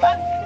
三。